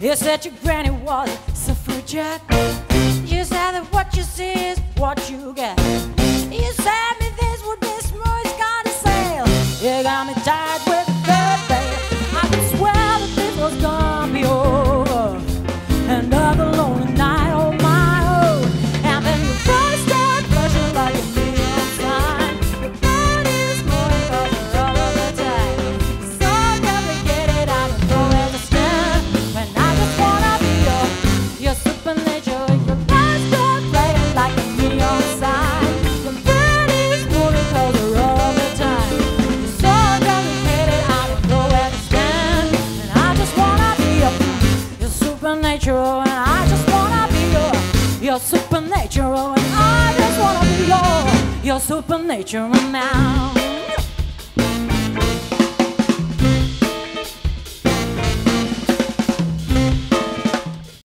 You said your granny was a suffragette. You said that what you see is what you get. You said me this would be smooth, kind of sail. You got me tied with a third babe. I could swear that this was gonna be over. Another lonely supernatural and I just wanna be your You're supernatural and I just wanna be your You're supernatural now